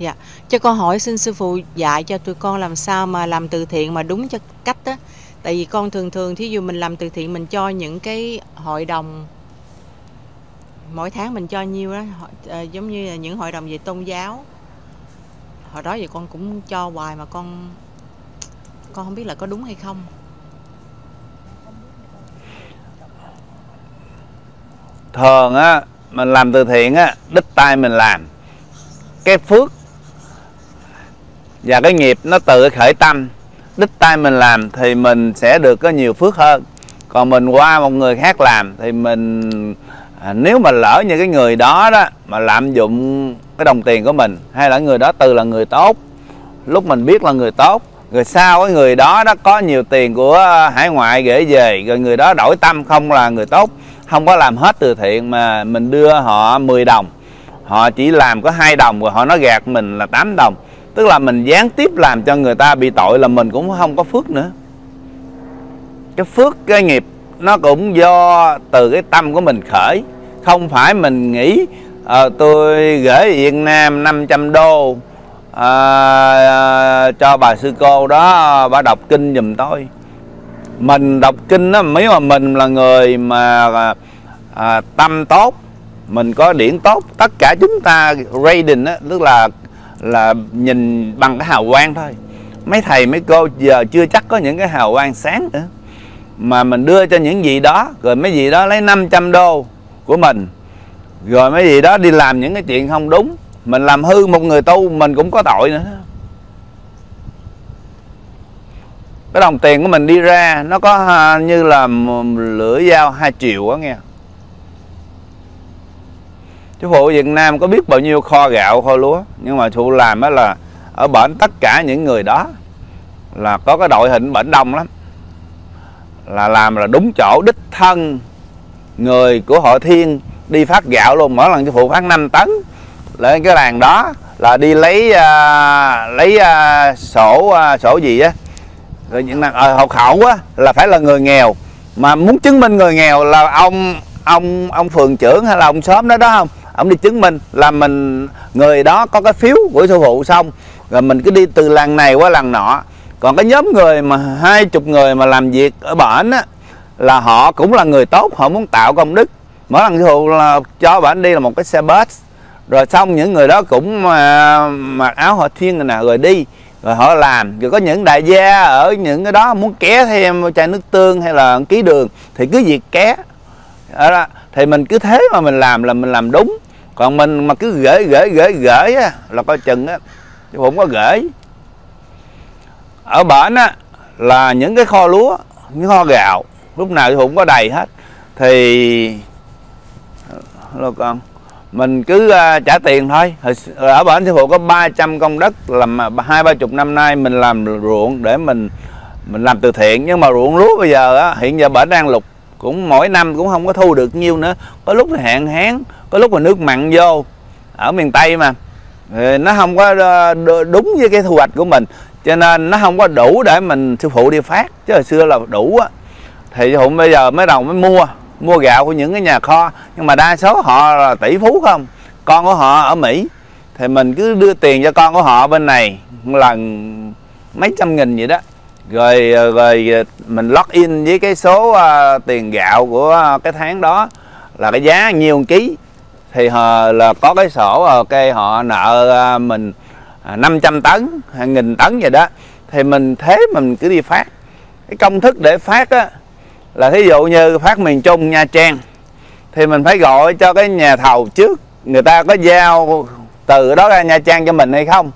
Dạ, cho con hỏi xin sư phụ dạy cho tụi con làm sao mà làm từ thiện mà đúng cho cách á. Tại vì con thường thường thí dụ mình làm từ thiện mình cho những cái hội đồng mỗi tháng mình cho nhiêu đó ờ, giống như là những hội đồng về tôn giáo. Hồi đó thì con cũng cho hoài mà con con không biết là có đúng hay không. thường á mình làm từ thiện á đích tay mình làm cái phước và cái nghiệp nó tự khởi tâm đích tay mình làm thì mình sẽ được có nhiều phước hơn. Còn mình qua một người khác làm thì mình à, nếu mà lỡ như cái người đó đó mà lạm dụng cái đồng tiền của mình hay là người đó từ là người tốt lúc mình biết là người tốt rồi sau cái người đó đó có nhiều tiền của hải ngoại gửi về rồi người đó đổi tâm không là người tốt không có làm hết từ thiện mà mình đưa họ 10 đồng họ chỉ làm có hai đồng rồi họ nói gạt mình là 8 đồng tức là mình gián tiếp làm cho người ta bị tội là mình cũng không có phước nữa. Cái phước cái nghiệp nó cũng do từ cái tâm của mình khởi. Không phải mình nghĩ à, tôi gửi Việt Nam 500 đô à, à, cho bà sư cô đó bà đọc kinh giùm tôi. Mình đọc kinh đó mấy mà mình là người mà à, tâm tốt mình có điển tốt tất cả chúng ta rating đó tức là là nhìn bằng cái hào quang thôi. Mấy thầy, mấy cô giờ chưa chắc có những cái hào quang sáng nữa. Mà mình đưa cho những gì đó, rồi mấy gì đó lấy 500 đô của mình. Rồi mấy gì đó đi làm những cái chuyện không đúng. Mình làm hư một người tu, mình cũng có tội nữa. Cái đồng tiền của mình đi ra, nó có à, như là lưỡi dao hai triệu á nghe chú phụ Việt Nam có biết bao nhiêu kho gạo kho lúa? Nhưng mà phụ làm á là ở bển tất cả những người đó là có cái đội hình bển đông lắm. Là làm là đúng chỗ đích thân người của hội thiên đi phát gạo luôn. Mỗi lần chú phụ phát 5 tấn lên cái làng đó là đi lấy uh, lấy uh, sổ uh, sổ gì á. Rồi những năng ờ, hộ khẩu á là phải là người nghèo. Mà muốn chứng minh người nghèo là ông ông ông phường trưởng hay là ông xóm đó đó không? Ông đi chứng minh là mình người đó có cái phiếu của sư phụ xong rồi mình cứ đi từ làng này qua làng nọ. Còn cái nhóm người mà hai chục người mà làm việc ở bển á là họ cũng là người tốt họ muốn tạo công đức. Mỗi lần sư phụ là cho bản đi là một cái xe bus. Rồi xong những người đó cũng mà, mặc áo họ thiên rồi nè rồi đi rồi họ làm. Rồi có những đại gia ở những cái đó muốn ké thêm chai nước tương hay là ký đường thì cứ việc ké đó, đó. thì mình cứ thế mà mình làm là mình làm đúng. Còn mình mà cứ gửi gửi gửi gửi á, là coi chừng á chứ không có gửi. Ở bển á là những cái kho lúa những kho gạo lúc nào cũng có đầy hết. Thì hello con mình cứ uh, trả tiền thôi. Hồi ờ, ở bển sư phụ có 300 công đất làm hai ba chục năm nay mình làm ruộng để mình mình làm từ thiện. Nhưng mà ruộng lúa bây giờ á, hiện giờ bển đang lục cũng mỗi năm cũng không có thu được nhiêu nữa. Có lúc thì hạn hán, có lúc là nước mặn vô. Ở miền tây mà nó không có ờ, đúng với cái thu hoạch của mình. Cho nên nó không có đủ để mình sư phụ đi phát. Chứ hồi xưa là đủ á. Thì sư phụ bây giờ mới đầu mới mua mua gạo của những cái nhà kho. Nhưng mà đa số họ là tỷ phú không. Con của họ ở mỹ. Thì mình cứ đưa tiền cho con của họ bên này một lần, mấy trăm nghìn vậy đó rồi ờ, rồi ờ, mình log in với cái số uh, tiền gạo của uh, cái tháng đó là cái giá nhiêu ký. Thì uh, là có cái sổ ok họ nợ uh, mình à, 500 tấn hay nghìn tấn vậy đó. Thì mình thế mình cứ đi phát. Cái công thức để phát á là thí dụ như phát miền Trung Nha Trang thì mình phải gọi cho cái nhà thầu trước. Người ta có giao từ đó ra Nha Trang cho mình hay không?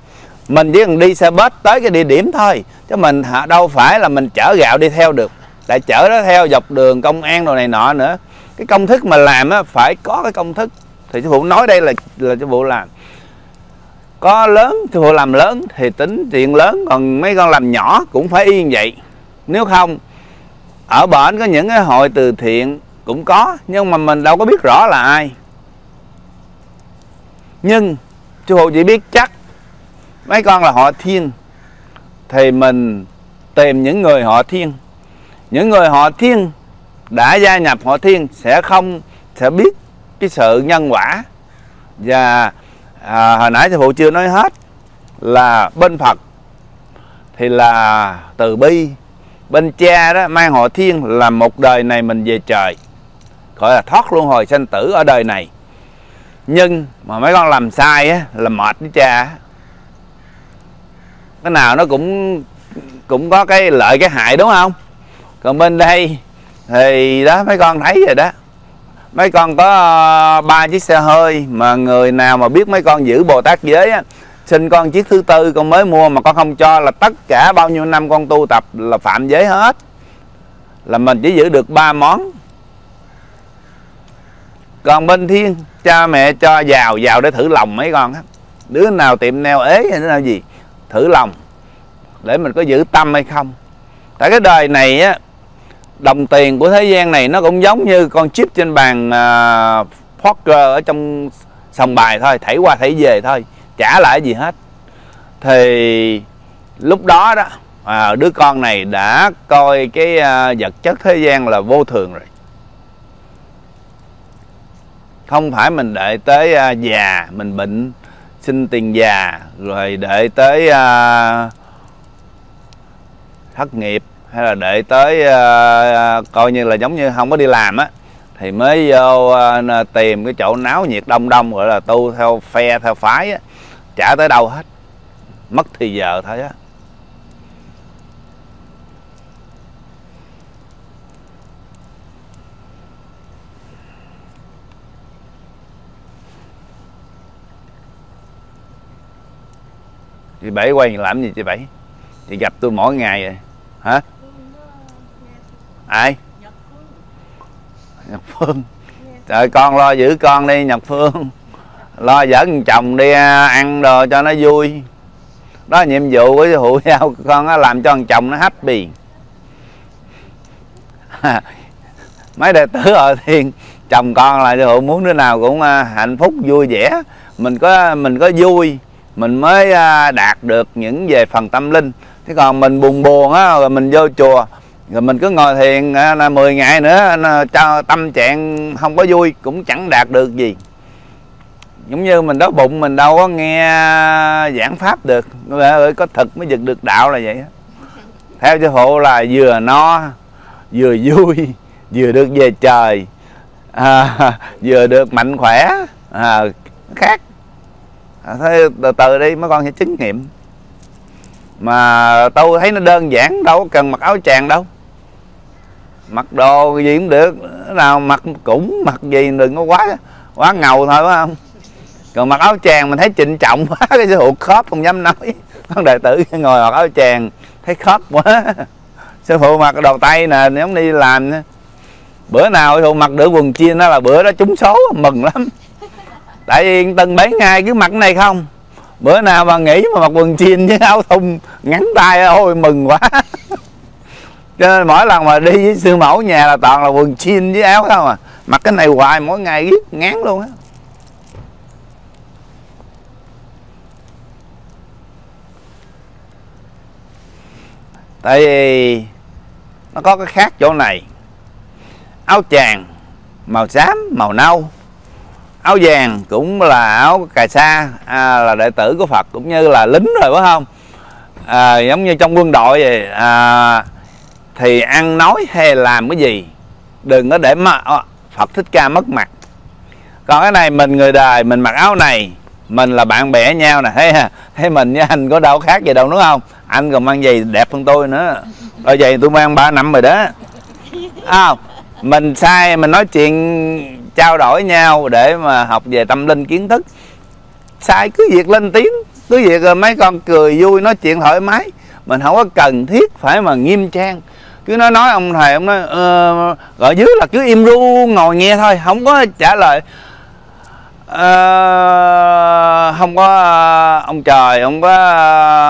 Mình chỉ cần đi xe bus tới cái địa điểm thôi, chứ mình đâu phải là mình chở gạo đi theo được. Lại chở nó theo dọc đường công an đồ này nọ nữa. Cái công thức mà làm á, phải có cái công thức. Thì sư phụ nói đây là là sư phụ làm. Có lớn sư phụ làm lớn thì tính chuyện lớn, còn mấy con làm nhỏ cũng phải y như vậy. Nếu không, ở bển có những cái hội từ thiện cũng có, nhưng mà mình đâu có biết rõ là ai. Nhưng sư phụ chỉ biết chắc mấy con là họ thiên. Thì mình tìm những người họ thiên. Những người họ thiên đã gia nhập họ thiên sẽ không sẽ biết cái sự nhân quả. Và à, hồi nãy sư phụ chưa nói hết là bên phật thì là từ bi. Bên cha đó mang họ thiên là một đời này mình về trời. Gọi là thoát luân hồi sanh tử ở đời này. Nhưng mà mấy con làm sai á là mệt với cha cái nào nó cũng cũng có cái lợi, cái hại đúng không? Còn bên đây thì đó, mấy con thấy rồi đó. Mấy con có ờ, ba chiếc xe hơi mà người nào mà biết mấy con giữ bồ tát giới á, xin con chiếc thứ tư con mới mua mà con không cho là tất cả bao nhiêu năm con tu tập là phạm giới hết. Là mình chỉ giữ được ba món. Còn bên thiên, cha mẹ cho giàu giàu để thử lòng mấy con á. Đứa nào tiệm neo ế hay đứa nào gì thử lòng để mình có giữ tâm hay không. Tại cái đời này á đồng tiền của thế gian này nó cũng giống như con chip trên bàn uh, poker ở trong sòng bài thôi thảy qua thảy về thôi trả lại gì hết. Thì lúc đó đó à, đứa con này đã coi cái uh, vật chất thế gian là vô thường rồi. Không phải mình đợi tới uh, già mình bệnh xin tiền già rồi để tới uh, thất nghiệp hay là để tới uh, coi như là giống như không có đi làm á thì mới vô uh, tìm cái chỗ náo nhiệt đông đông gọi là tu theo phe theo phái á chả tới đâu hết mất thì giờ thôi á. Chị bảy quay làm gì chị bảy? Chị gặp tôi mỗi ngày rồi hả? Ai? Nhật phương. Trời, con lo giữ con đi, nhật phương. Lo dẫn chồng đi à, ăn đồ cho nó vui. Đó là nhiệm vụ của hụ giao con á, làm cho thằng chồng nó happy. Mấy đệ tử ở thiên chồng con là hụ muốn đứa nào cũng à, hạnh phúc, vui vẻ. Mình có mình có vui mình mới à, đạt được những về phần tâm linh. Thế còn mình buồn buồn á rồi mình vô chùa rồi mình cứ ngồi thiền à, là 10 ngày nữa cho tâm trạng không có vui cũng chẳng đạt được gì. Giống như mình đói bụng mình đâu có nghe giảng pháp được ơi có thực mới giật được đạo là vậy theo sư phụ là vừa no vừa vui vừa được về trời à, vừa được mạnh khỏe à, khác à, thế từ từ đi mấy con sẽ chứng nghiệm. Mà tôi thấy nó đơn giản đâu cần mặc áo tràng đâu. Mặc đồ gì cũng được nào mặc cũng mặc gì đừng có quá quá ngầu thôi phải không? Còn mặc áo tràng mình thấy trịnh trọng quá cái sư phụ khớp không dám nói. Con đệ tử ngồi mặc áo tràng thấy khớp quá. Sư phụ mặc đồ tay nè giống đi làm bữa nào sư phụ mặc được quần chia nó là bữa đó trúng số mừng lắm tại vì từng bảy ngày cứ mặc này không? Bữa nào mà nghỉ mà mặc quần jean với áo thun, ngắn tay, ôi, mừng quá. Cho nên mỗi lần mà đi với sư mẫu nhà là toàn là quần jean với áo không à? Mặc cái này hoài, mỗi ngày riết ngán luôn á. Tại vì nó có cái khác chỗ này. Áo chàng, màu xám, màu nâu áo vàng cũng là áo cà sa à, là đệ tử của Phật cũng như là lính rồi phải không? À, giống như trong quân đội vậy à, thì ăn nói hay làm cái gì đừng có để mà ờ, Phật thích ca mất mặt. Còn cái này mình người đời mình mặc áo này mình là bạn bè nhau nè. Thấy thấy mình với anh có đâu khác gì đâu đúng không? Anh còn mang giày đẹp hơn tôi nữa. Rồi giày tôi mang 3 năm rồi đó. À, mình sai mình nói chuyện trao đổi nhau để mà học về tâm linh kiến thức. Sai cứ việc lên tiếng cứ việc rồi mấy con cười vui nói chuyện thoải mái. Mình không có cần thiết phải mà nghiêm trang. Cứ nói nói ông thầy ông nói ờ, uh, gọi dưới là cứ im ru ngồi nghe thôi không có trả lời. Uh, không có uh, ông trời không có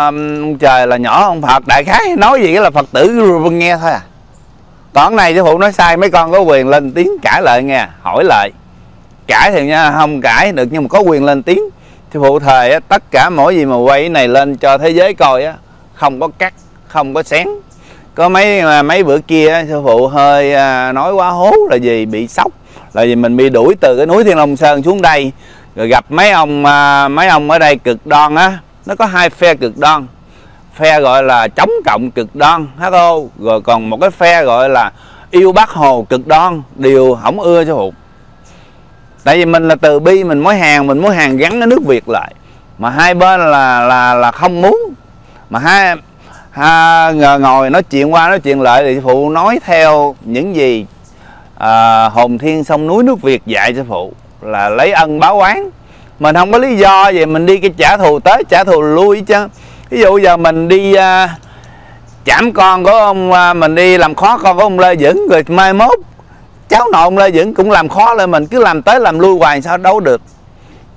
uh, ông trời là nhỏ ông phật đại khái nói gì là phật tử nghe thôi à còn này sư phụ nói sai, mấy con có quyền lên tiếng cãi lại nghe, hỏi lại. Cãi thì nha, không cãi được, nhưng mà có quyền lên tiếng. Sư phụ thề tất cả mỗi gì mà quay này lên cho thế giới coi á, không có cắt, không có xén. Có mấy à, mấy bữa kia sư phụ hơi à, nói quá hố là gì bị sốc, là vì mình bị đuổi từ cái núi thiên long sơn xuống đây. Rồi gặp mấy ông à, mấy ông ở đây cực đoan á, nó có hai phe cực đoan phe gọi là chống cộng cực đoan HO rồi còn một cái phe gọi là yêu bác hồ cực đoan đều không ưa cho hụt tại vì mình là từ bi mình mối hàng mình muốn hàng gắn cái nước việt lại. Mà hai bên là là là không muốn. Mà hai ha, ngồi nói chuyện qua nói chuyện lại thì phụ nói theo những gì à, hồn thiên sông núi nước việt dạy cho phụ là lấy ân báo oán. Mình không có lý do gì mình đi cái trả thù tới trả thù lui chứ ví dụ giờ mình đi à, uh, chạm con của ông uh, mình đi làm khó con của ông lê dững rồi mai mốt cháu nội ông lê dững cũng làm khó lên mình cứ làm tới làm lui hoài sao đấu được.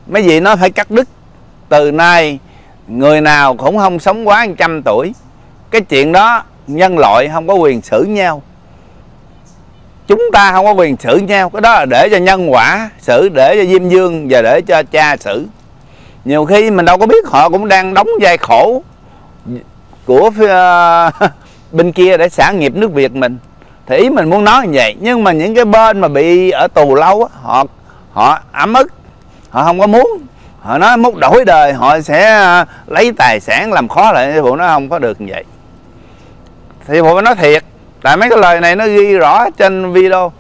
Mấy gì nó phải cắt đứt. Từ nay người nào cũng không sống quá trăm tuổi. Cái chuyện đó nhân loại không có quyền xử nhau. Chúng ta không có quyền xử nhau. Cái đó là để cho nhân quả xử để cho diêm dương và để cho cha xử nhiều khi mình đâu có biết họ cũng đang đóng vai khổ của uh, bên kia để sản nghiệp nước Việt mình. Thì ý mình muốn nói như vậy nhưng mà những cái bên mà bị ở tù lâu á, họ họ ấm ức họ không có muốn. Họ nói muốn đổi đời họ sẽ ờ, lấy tài sản làm khó lại. Thì phụ nó không có được như vậy. Thì phụ nói thiệt. Tại mấy cái lời này nó ghi rõ trên video.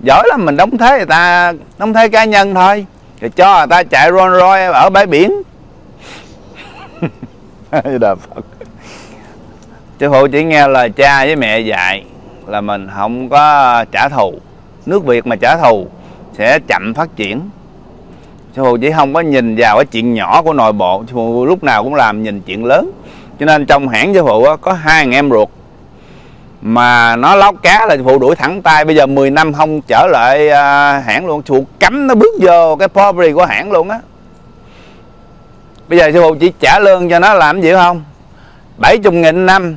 Giỏi lắm mình đóng thế người ta đóng thế cá nhân thôi thì cho người ta chạy Rolls Royce ở bãi biển. Đà Phật. Sư phụ chỉ nghe lời cha với mẹ dạy là mình không có trả thù. Nước Việt mà trả thù sẽ chậm phát triển. Sư phụ chỉ không có nhìn vào cái chuyện nhỏ của nội bộ. Sư phụ lúc nào cũng làm nhìn chuyện lớn. Cho nên trong hãng sư phụ có hai anh em ruột mà nó lóc cá là phụ đuổi thẳng tay. Bây giờ 10 năm không trở lại uh, hãng luôn. Phụ cấm nó bước vô cái property của hãng luôn á. Bây giờ sư phụ chỉ trả lương cho nó làm gì không? 70 nghìn năm.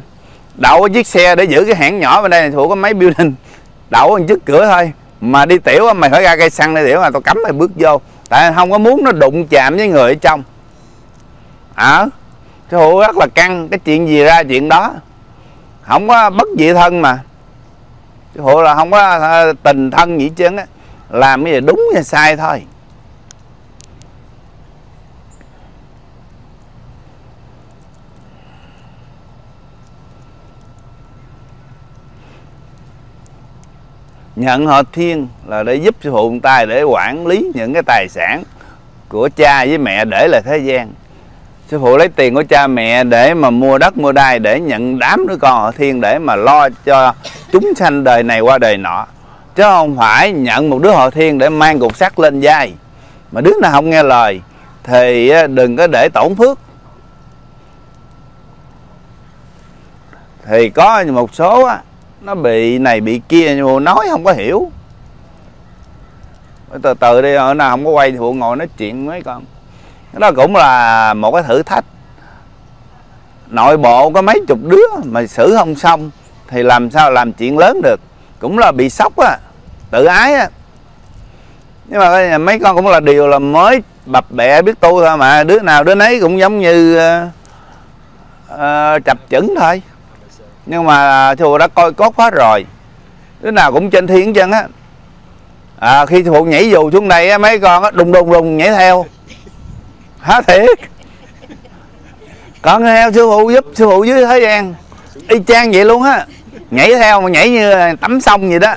Đậu cái chiếc xe để giữ cái hãng nhỏ bên đây này phụ có mấy building. Đậu trước cửa thôi. Mà đi tiểu mày phải ra cây xăng để tiểu mà tao cấm mày bước vô. Tại không có muốn nó đụng chạm với người ở trong. À, sư phụ rất là căng. Cái chuyện gì ra chuyện đó không có bất dị thân mà. Chứ hộ là không có à, tình thân gì chứ á. Làm cái gì đúng hay sai thôi. Nhận họ thiên là để giúp sư phụ tay để quản lý những cái tài sản của cha với mẹ để lại thế gian sư phụ lấy tiền của cha mẹ để mà mua đất, mua đai để nhận đám đứa con ở thiên để mà lo cho chúng sanh đời này qua đời nọ. Chứ không phải nhận một đứa họ thiên để mang cục sắt lên vai. Mà đứa nào không nghe lời, thì đừng có để tổn phước. Thì có một số, á, nó bị này bị kia, nhưng mà nói không có hiểu. Từ từ đi ở nào không có quay thì phụ ngồi nói chuyện với con đó cũng là một cái thử thách. Nội bộ có mấy chục đứa mà xử không xong thì làm sao làm chuyện lớn được. Cũng là bị sốc á tự ái á. Nhưng mà mấy con cũng là điều là mới bập bẹ biết tu thôi mà đứa nào đứa nấy cũng giống như uh, uh, chập chững thôi. Nhưng mà chùa đã coi cốt hết rồi đứa nào cũng trên thiên chân á. À, khi phụ nhảy dù xuống đây á, mấy con á, đùng đùng đùng nhảy theo hả, thiệt? Con theo sư phụ giúp, sư phụ dưới thế gian. Y chang vậy luôn á. Nhảy theo mà nhảy như tắm sông vậy đó.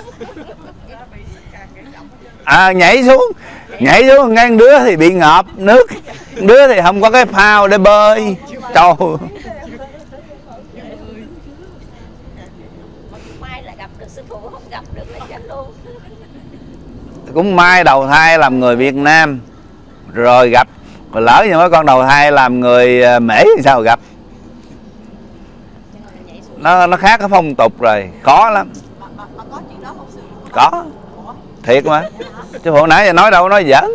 À nhảy xuống. Nhảy xuống, ngang đứa thì bị ngợp nước. Đứa thì không có cái phao để bơi. Trời. Cũng may đầu thai làm người Việt Nam. Rồi gặp còn lỡ như mấy con đầu thai làm người à, mễ thì sao gặp? Nó nó khác cái phong tục rồi. Khó lắm. Có. Thiệt mà. Chứ hồi nãy giờ nói đâu nói giỡn.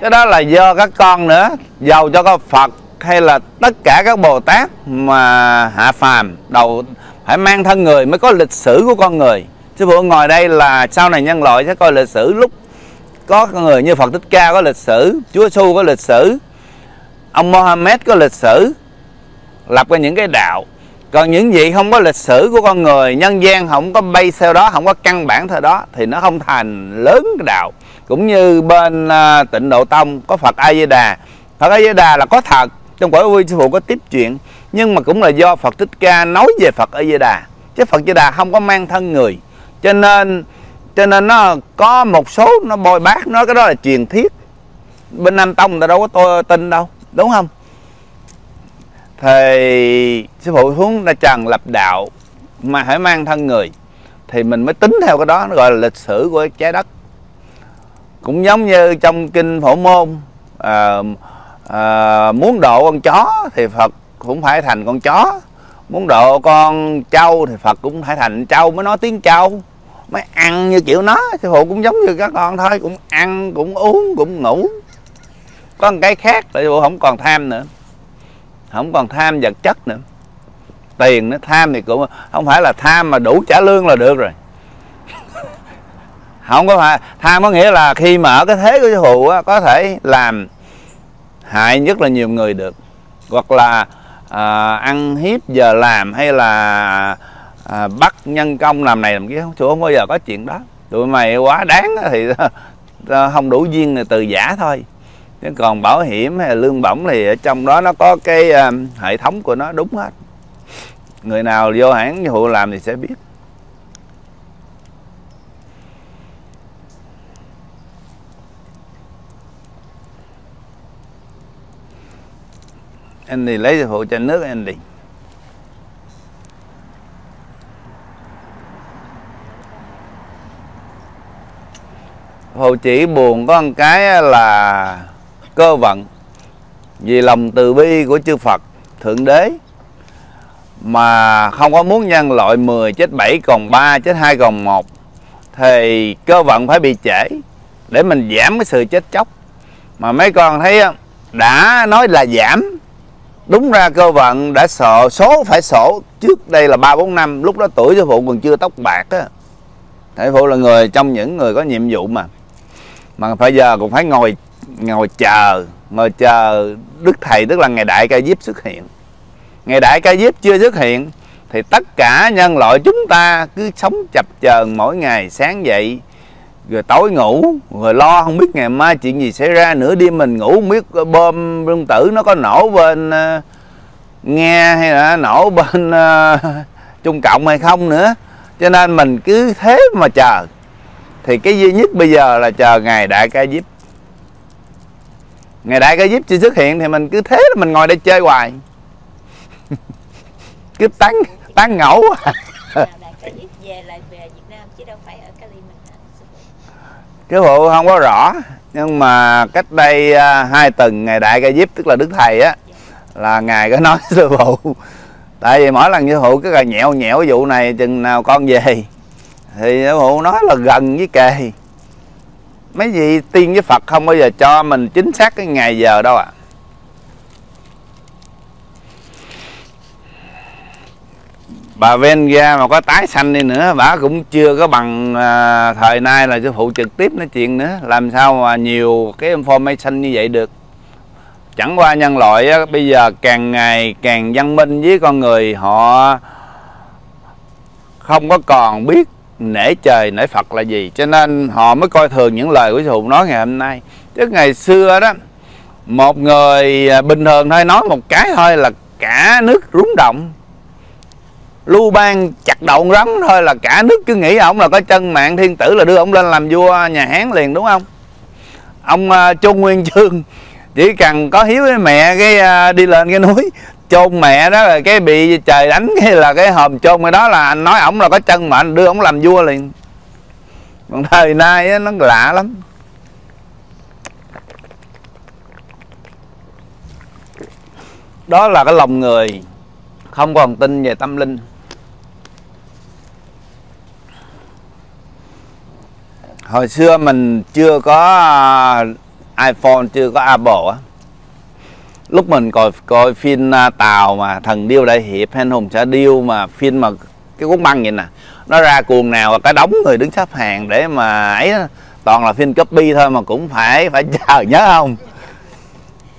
Cái đó là do các con nữa. Giàu cho có phật hay là tất cả các bồ tát mà hạ phàm. Đầu phải mang thân người mới có lịch sử của con người sư phụ ngồi đây là sau này nhân loại sẽ coi lịch sử lúc có người như Phật Thích Ca có lịch sử Chúa Giêsu có lịch sử ông Mohammed có lịch sử lập ra những cái đạo. Còn những gì không có lịch sử của con người nhân gian không có bay theo đó không có căn bản theo đó thì nó không thành lớn cái đạo. Cũng như bên uh, tịnh độ tông có phật a di đà phật a di đà là có thật trong quả vui sư phụ có tiếp chuyện nhưng mà cũng là do phật thích ca nói về phật a di đà chứ phật di đà không có mang thân người cho nên cho nên nó có một số nó bôi bác nó cái đó là truyền thiết bên nam tông người ta đâu có tôi tin đâu đúng không? Thì sư phụ xuống ra trần lập đạo mà phải mang thân người thì mình mới tính theo cái đó nó gọi là lịch sử của trái đất. Cũng giống như trong kinh phổ môn à, à, muốn độ con chó thì phật cũng phải thành con chó muốn độ con trâu thì phật cũng phải thành trâu mới nói tiếng trâu mới ăn như kiểu nó sư phụ cũng giống như các con thôi cũng ăn cũng uống cũng ngủ. Có một cái khác là sư phụ không còn tham nữa. Không còn tham vật chất nữa. Tiền nó tham thì cũng không phải là tham mà đủ trả lương là được rồi. Không có phải tham có nghĩa là khi mà ở cái thế của sư phụ á, có thể làm hại nhất là nhiều người được. Hoặc là à, ăn hiếp giờ làm hay là à, bắt nhân công làm này làm kia không không bao giờ có chuyện đó. Tụi mày quá đáng thì không đủ duyên là từ giả thôi. Chứ còn bảo hiểm hay là lương bổng thì ở trong đó nó có cái uh, hệ thống của nó đúng hết. Người nào vô hãng vụ làm thì sẽ biết. Anh đi lấy hộ cho nước anh đi? Hồ chỉ buồn có một cái là cơ vận. Vì lòng từ bi của chư Phật, Thượng Đế, Mà không có muốn nhân loại 10 chết 7 còn 3 chết 2 còn 1 Thì cơ vận phải bị trễ Để mình giảm cái sự chết chóc. Mà mấy con thấy đã nói là giảm, Đúng ra cơ vận đã sợ, số phải sổ. Trước đây là 3-4 năm, Lúc đó tuổi sư phụ còn chưa tóc bạc á. Thầy phụ là người, trong những người có nhiệm vụ mà mà bây giờ cũng phải ngồi ngồi chờ ngồi chờ đức thầy tức là ngày đại ca diếp xuất hiện. Ngày đại ca diếp chưa xuất hiện thì tất cả nhân loại chúng ta cứ sống chập chờn mỗi ngày sáng dậy rồi tối ngủ rồi lo không biết ngày mai chuyện gì xảy ra nửa đêm mình ngủ không biết bom lương tử nó có nổ bên ờ, uh, nghe hay là nổ bên uh, trung cộng hay không nữa. Cho nên mình cứ thế mà chờ thì cái duy nhất bây giờ là chờ ngày đại ca diếp. Ngày đại ca diếp chưa xuất hiện thì mình cứ thế là mình ngồi đây chơi hoài. Cứ tán tán ngẫu cái vụ không có rõ nhưng mà cách đây uh, hai tuần ngày đại ca diếp tức là đức thầy á là ngài có nói sư phụ tại vì mỗi lần sư phụ cứ là nhẹo nhẹo vụ này chừng nào con về thì sư phụ nói là gần với kề. Mấy gì tiên với phật không bao giờ cho mình chính xác cái ngày giờ đâu ạ. À. bà Venga mà có tái sanh đi nữa bà cũng chưa có bằng à, thời nay là sư phụ trực tiếp nói chuyện nữa. Làm sao mà nhiều cái information như vậy được? Chẳng qua nhân loại á, bây giờ càng ngày càng văn minh với con người họ không có còn biết nể trời nể Phật là gì? Cho nên họ mới coi thường những lời của sư phụ nói ngày hôm nay. Chứ ngày xưa đó một người à, bình thường thôi nói một cái thôi là cả nước rúng động. Lưu bang chặt đầu rắn thôi là cả nước cứ nghĩ ông là có chân mạng thiên tử là đưa ông lên làm vua nhà hán liền đúng không? Ông uh, chu nguyên chương chỉ cần có hiếu với mẹ cái uh, đi lên cái núi chôn mẹ đó là cái bị trời đánh hay là cái hòm chôn cái đó là anh nói ổng là có chân mà anh đưa ổng làm vua liền. Còn thời nay nó lạ lắm. Đó là cái lòng người không còn tin về tâm linh. Hồi xưa mình chưa có iPhone, chưa có Apple á lúc mình coi coi phim à, tàu mà thần điêu đại hiệp hay hùng xã điêu mà phim mà cái cuốn băng vậy nè, nó ra cuồng nào cái đống người đứng xếp hàng để mà ấy toàn là phim copy thôi mà cũng phải phải chờ nhớ không?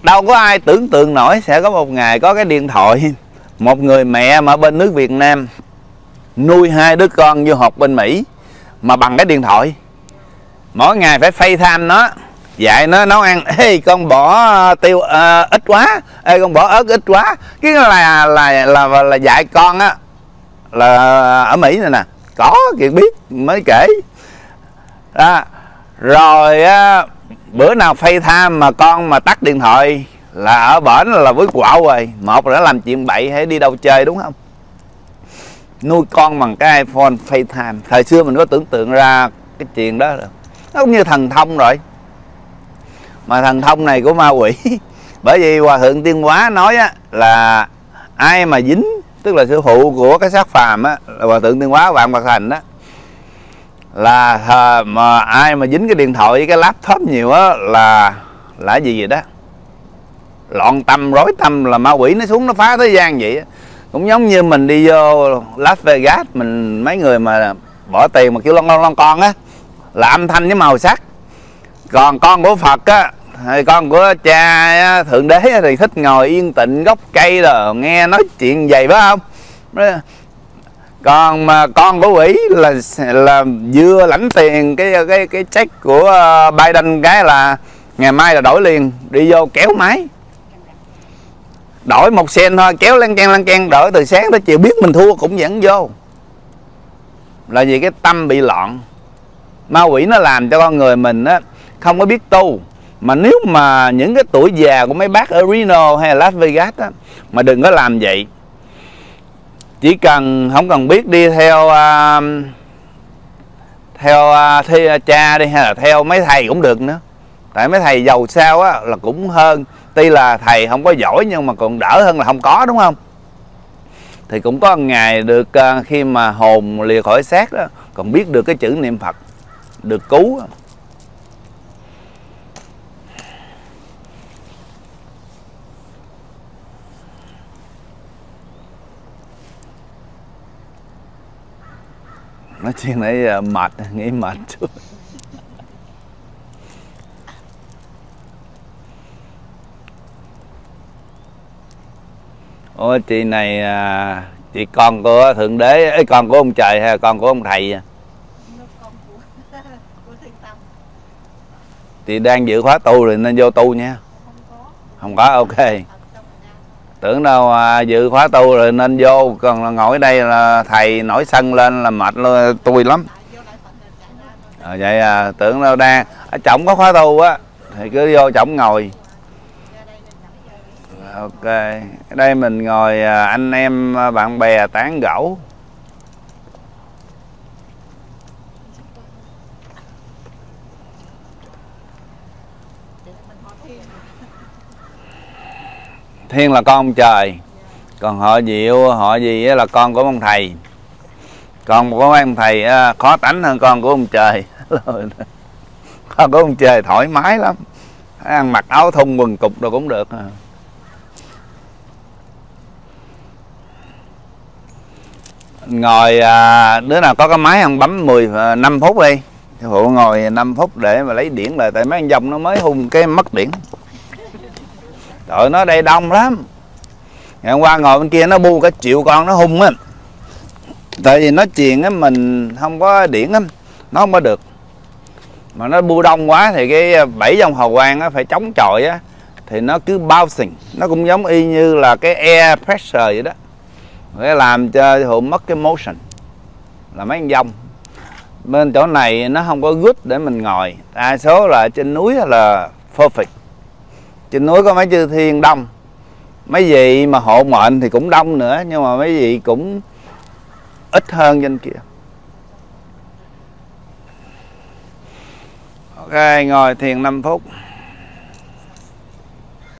Đâu có ai tưởng tượng nổi sẽ có một ngày có cái điện thoại, một người mẹ mà bên nước Việt Nam nuôi hai đứa con du học bên Mỹ mà bằng cái điện thoại. Mỗi ngày phải FaceTime nó dạy nó nấu ăn ê con bỏ ờ, tiêu uh, ít quá ê con bỏ ớt ít quá. Cái là là là là, là dạy con á là ở Mỹ này nè có kiệt biết mới kể. Đó. rồi á, bữa nào FaceTime mà con mà tắt điện thoại là ở bển là với quạo rồi. Một là làm chuyện bậy hay đi đâu chơi đúng không? Nuôi con bằng cái iPhone FaceTime thời xưa mình có tưởng tượng ra cái chuyện đó rồi. Nó cũng như thần thông rồi mà thần thông này của ma quỷ. Bởi vì hòa thượng tiên hóa nói á, là ai mà dính tức là sư phụ của cái xác phàm á là hòa thượng tiên hóa vạn bạc thành đó là à, mà ai mà dính cái điện thoại với cái laptop nhiều á là là gì vậy đó? Loạn tâm rối tâm là ma quỷ nó xuống nó phá thế gian vậy cũng giống như mình đi vô Las Vegas mình mấy người mà bỏ tiền mà kêu lon lon lon con á là âm thanh với màu sắc còn con của Phật á thì con của cha á, thượng đế thì thích ngồi yên tĩnh gốc cây rồi nghe nói chuyện vậy phải không? Còn mà con của quỷ là là vừa lãnh tiền cái cái cái check của ờ, Biden cái là ngày mai là đổi liền đi vô kéo máy. Đổi một sen thôi kéo lan can lan can đổi từ sáng tới chiều biết mình thua cũng vẫn vô. Là vì cái tâm bị loạn. Ma quỷ nó làm cho con người mình á không có biết tu. Mà nếu mà những cái tuổi già của mấy bác ở Reno hay là Las Vegas á mà đừng có làm vậy. Chỉ cần không cần biết đi theo uh, theo uh, thi, uh, cha đi hay là theo mấy thầy cũng được nữa. Tại mấy thầy giàu sao á là cũng hơn. Tuy là thầy không có giỏi nhưng mà còn đỡ hơn là không có đúng không? Thì cũng có ngày được uh, khi mà hồn lìa khỏi xác đó còn biết được cái chữ niệm phật được cứu nói chuyện uh, mệt nghĩ mệt chút. Ủa chị này à, chị con của thượng đế ấy con của ông trời hay là con của ông thầy à? chị đang giữ khóa tu rồi nên vô tu nha. Không có. Ok tưởng đâu à, dự khóa tu rồi nên vô còn ngồi đây là thầy nổi sân lên là mệt luôn tôi lắm. À, vậy à, tưởng đâu đang ở trọng có khóa tu á thì cứ vô trọng ngồi. Ok ở đây mình ngồi à, anh em à, bạn bè tán gẫu. Thiên là con ông trời. Còn họ diệu, họ gì là con của ông thầy. Con của ông thầy khó tánh hơn con của ông trời. Con của ông trời thoải mái lắm. Ăn mặc áo thun quần cục đâu cũng được. Ngồi à, đứa nào có cái máy ăn bấm 10 5 à, phút đi. Phụ ngồi 5 phút để mà lấy điện lại, tại mấy anh dòng nó mới hung cái mất điện trời, nó đây đông lắm. Ngày hôm qua ngồi bên kia nó bu cả triệu con nó hung á. Tại vì nó chuyện á, mình không có điển á nó không có được. Mà nó bu đông quá thì cái à, bảy dòng hầu quang á phải chống chọi á, thì nó cứ bouncing nó cũng giống y như là cái air pressure vậy đó. Để làm cho họ mất cái motion. Là mấy con dông. Bên chỗ này nó không có good để mình ngồi. Đa số là trên núi là perfect trên núi có mấy chư thiên đông. Mấy vị mà hộ mệnh thì cũng đông nữa, nhưng mà mấy vị cũng ít hơn trên kia. Ok, ngồi thiền 5 phút.